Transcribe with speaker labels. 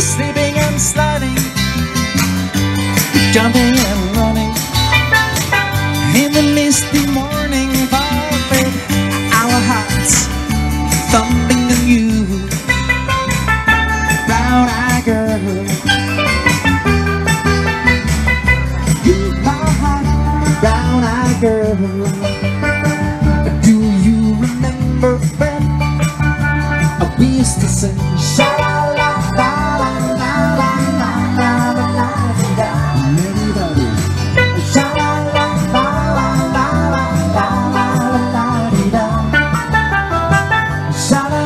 Speaker 1: Sleeping and sliding Jumping and running. In the misty morning Our hearts Thumping on you. Brown eyed girl You are hot Brown eyed girl Do you remember when We used to sing Shout out.